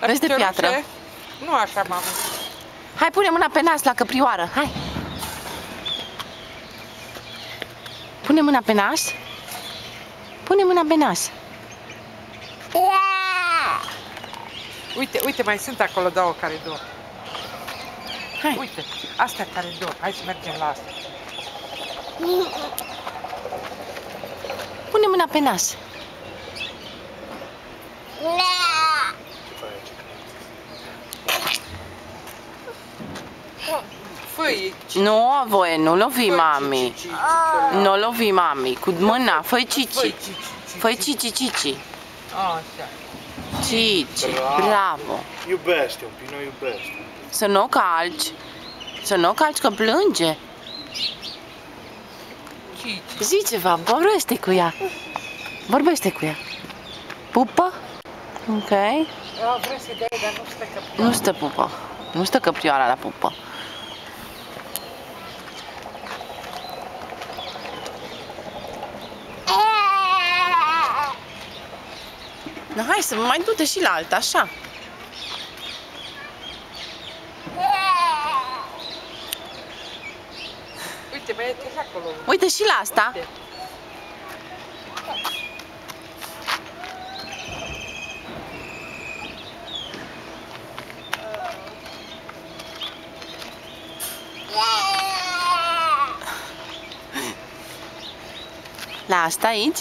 Vezi de piatră? Nu așa, mamă. Hai, pune mâna pe nas la căprioară, hai. Pune mâna pe nas. Pune mâna pe nas. Uite, uite, mai sunt acolo două care dor. Hai. Uite, astea care dor. Hai să mergem la asta. Pune mâna pe nas. Făi, Nu, voie, nu lovi făi, mami. cici, cici. Nu lovi mami, cu mâna, fă Făi, cici. cici, cici. Fă cici, cici. Așa. Cici, Bravo. bravo. Iubește un pic, nu iubește. Să nu o calci. Să nu o calci că plânge. Cici. Zi ceva, vorbește cu ea. Vorbește cu ea. Pupă? Ok. Eu vreau să dai, dar nu stă că Nu stă pupă. Nu stă căprioara la pupă. No, hai să mai du-te și la alta, așa. Uite, mai e și acolo. Uite și la asta. Uite. La asta aici.